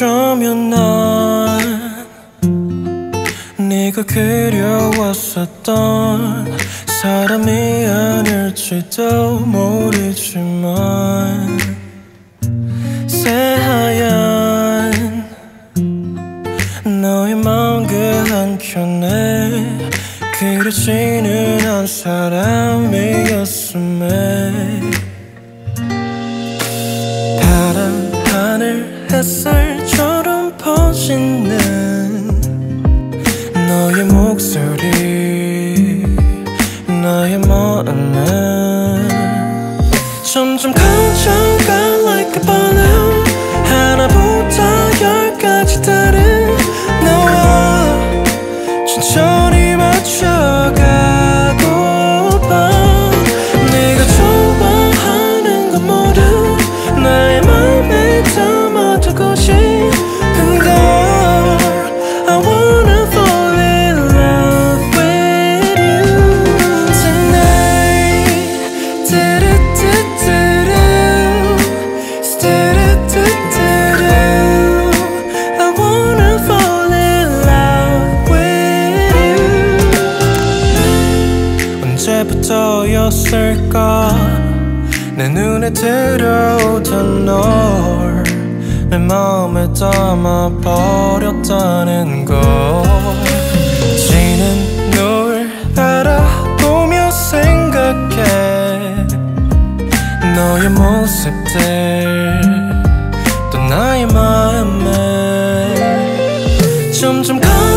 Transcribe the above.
어쩌면 난 네가 그려왔었던 사람이 아닐지도 모르지만 새하얀 너의 마음 그 한켠에 그려지는 한 사람이었음에 바람 하늘 햇살 퍼지는 너의 목소리 나의 마음에 점점 커져가 언제부터였을까? 내 눈에 들어오던 널 내 마음에 담아버렸다는 걸. 지는 널 바라보며 생각해. 너의 모습들 또 나의 마음에. 점점 커져가